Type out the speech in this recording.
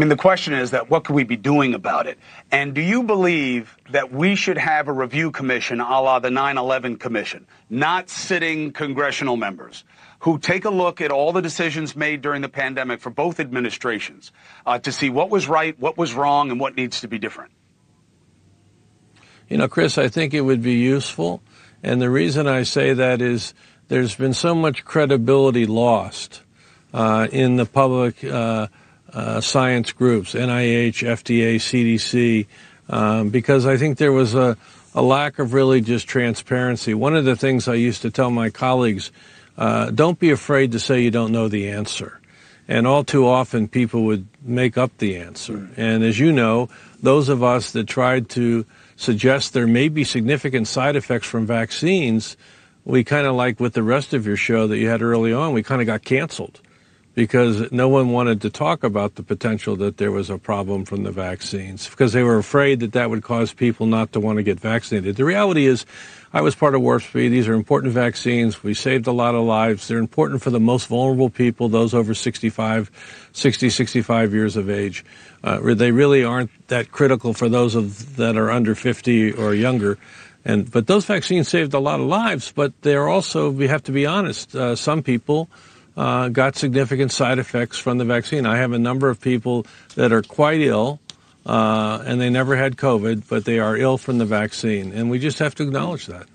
I mean, the question is that what could we be doing about it? And do you believe that we should have a review commission a la the 9 11 commission, not sitting congressional members? Who take a look at all the decisions made during the pandemic for both administrations uh, to see what was right, what was wrong, and what needs to be different? You know, Chris, I think it would be useful. And the reason I say that is there's been so much credibility lost uh, in the public uh, uh, science groups, NIH, FDA, CDC, um, because I think there was a, a, lack of really just transparency. One of the things I used to tell my colleagues uh, don't be afraid to say you don't know the answer. And all too often, people would make up the answer. Mm. And as you know, those of us that tried to suggest there may be significant side effects from vaccines, we kind of like with the rest of your show that you had early on, we kind of got canceled because no one wanted to talk about the potential that there was a problem from the vaccines because they were afraid that that would cause people not to want to get vaccinated. The reality is, I was part of Warp Speed. These are important vaccines. We saved a lot of lives. They're important for the most vulnerable people, those over 65, 60, 65 years of age. Uh, they really aren't that critical for those of, that are under 50 or younger. And, but those vaccines saved a lot of lives, but they're also, we have to be honest, uh, some people uh, got significant side effects from the vaccine. I have a number of people that are quite ill, uh, and they never had COVID, but they are ill from the vaccine, and we just have to acknowledge that.